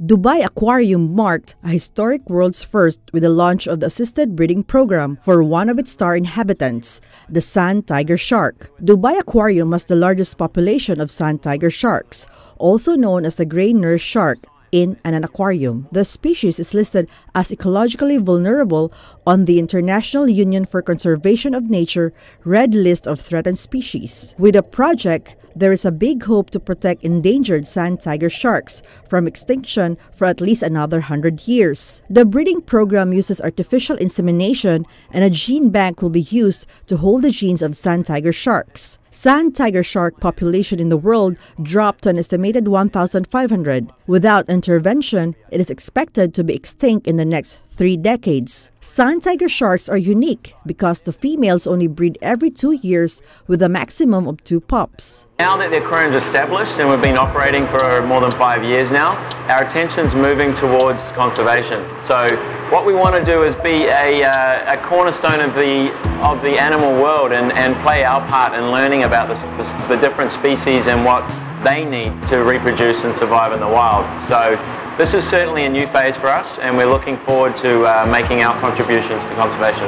Dubai Aquarium marked a historic world's first with the launch of the assisted breeding program for one of its star inhabitants, the sand tiger shark. Dubai Aquarium has the largest population of sand tiger sharks, also known as the gray nurse shark, in an aquarium. The species is listed as ecologically vulnerable on the International Union for Conservation of Nature Red List of Threatened Species. With the project, there is a big hope to protect endangered sand tiger sharks from extinction for at least another 100 years. The breeding program uses artificial insemination and a gene bank will be used to hold the genes of sand tiger sharks. Sand tiger shark population in the world dropped to an estimated 1,500. Without intervention, it is expected to be extinct in the next three decades. Sand tiger sharks are unique because the females only breed every two years with a maximum of two pups. Now that the aquarium's established and we've been operating for more than five years now, our attention's moving towards conservation. So what we want to do is be a, uh, a cornerstone of the, of the animal world and, and play our part in learning about the, the, different species and what they need to reproduce and survive in the wild. So this is certainly a new phase for us and we're looking forward to uh, making our contributions to conservation.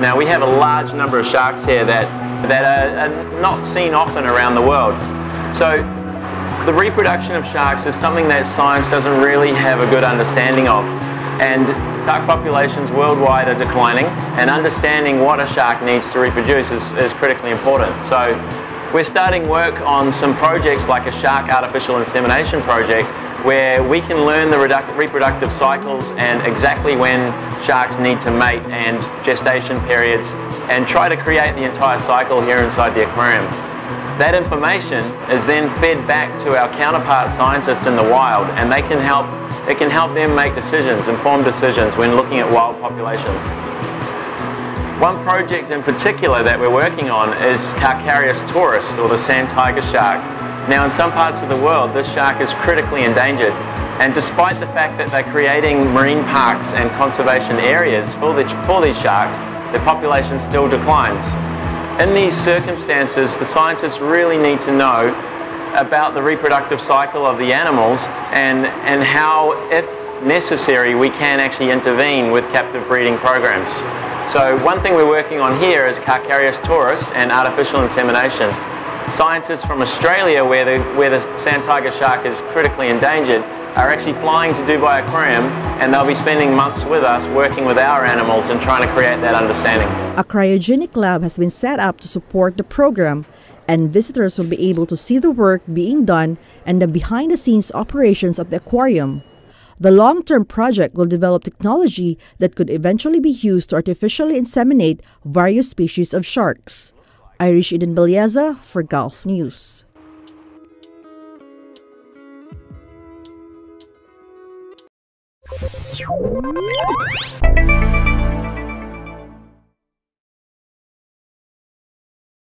Now we have a large number of sharks here that, that are, are not seen often around the world. So the reproduction of sharks is something that science doesn't really have a good understanding of. And shark populations worldwide are declining and understanding what a shark needs to reproduce is, is critically important. So we're starting work on some projects like a shark artificial insemination project where we can learn the reproductive cycles and exactly when sharks need to mate and gestation periods and try to create the entire cycle here inside the aquarium. That information is then fed back to our counterpart scientists in the wild and they can help, it can help them make decisions, informed decisions when looking at wild populations. One project in particular that we're working on is Carcharias taurus, or the sand tiger shark. Now in some parts of the world, this shark is critically endangered. And despite the fact that they're creating marine parks and conservation areas for, the, for these sharks, the population still declines. In these circumstances, the scientists really need to know about the reproductive cycle of the animals and, and how, if necessary, we can actually intervene with captive breeding programs. So one thing we're working on here is Carcharias taurus and artificial insemination. Scientists from Australia, where the, where the sand tiger shark is critically endangered, are actually flying to Dubai Aquarium and they'll be spending months with us working with our animals and trying to create that understanding. A cryogenic lab has been set up to support the program and visitors will be able to see the work being done and the behind-the-scenes operations of the aquarium. The long-term project will develop technology that could eventually be used to artificially inseminate various species of sharks. Irish Eden Belieza for Gulf News. you